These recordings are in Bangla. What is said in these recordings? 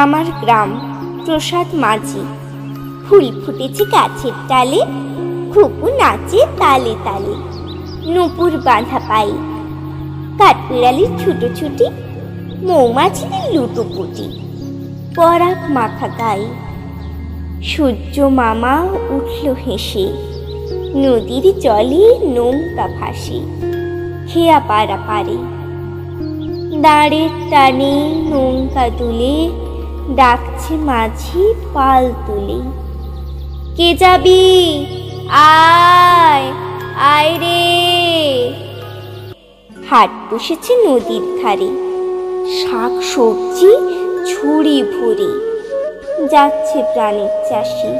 আমার গ্রাম, প্রসাদ মাঝি। ফুল ফুটেছে গাছের ডালে খুকু নাচে তালে তালে। নুপুর বাঁধা পাই কাঠবিড়ালির ছুটোছুটি মৌমাছিদের লুটোপুটি পরাগ মাখা গায়ে। সূর্য মামা উঠল হেসে, নদীর জলে নৌকা ভাসে, হেয়া পাড়া পারে দাঁড়ের টানে নৌকা তুলে ডাকছে মাঝি পাল তুলে। কে যাবি? আয় আয় রে। হাট বসেছে নদীর ধারে। শাক, সবজি, ঝুড়ি ভরে যাচ্ছে প্রাণীর চাষি।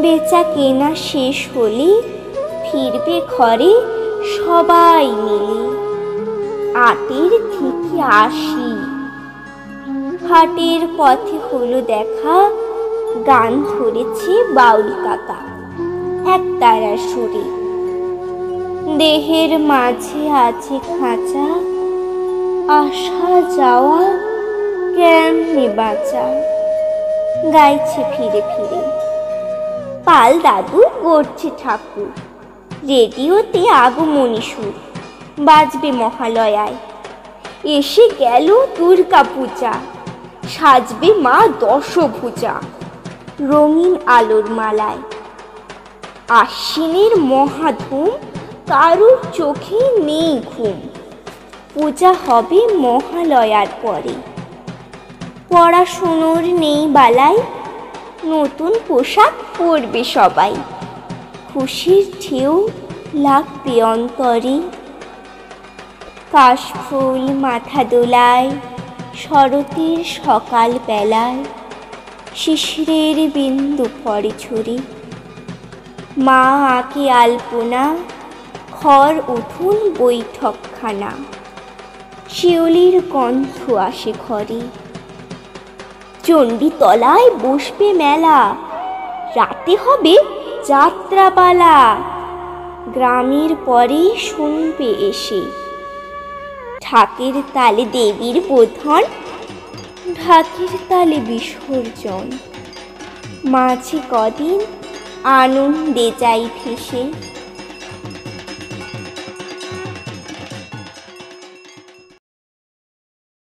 বেচা কেনা শেষ হলে ফিরবে ঘরে সবাই মিলে। আটের থেকে আসি হাটের পথে হলো দেখা, গান ধরেছে বাউল কাকা এক তারার সুরে। দেহের মাঝে আছে খাঁচা, আসা যাওয়া কেমনে বাঁচা? গাইছে ফিরে ফিরে। পাল দাদু গড়ছে ঠাকুর। রেডিওতে আগমনী সুর, বাজবে মহালয়ায়। এসে গেল দুর্গা পূজা। সাজবে মা দশভূজা রঙিন আলোর মালায়। আশ্বিনের মহাধুম, কারুর চোখে নেই ঘুম। পূজা হবে মহালয়ার পরে। পড়াশুনোর নেই বালাই, নতুন পোশাক পরবে সবাই। খুশির ঢেউ লাগবে অন্তরে। কাশফুল মাথা দোলায় শরতের সকাল বেলায় শিশিরের বিন্দু পড়ে ছড়ি মা আঁকে আলপনা, খড় উঠুন বৈঠকখানা। শিউলির গন্ধ আসে ঘরে। চণ্ডীতলায় বসবে মেলা, রাতে হবে যাত্রাপালা। গ্রামের পরে শুনবে এসে ঢাকের তালে দেবীর বোধন ঢাকের তালে বিসর্জন। মাঝে কদিন আনন্দে যাই ভেসে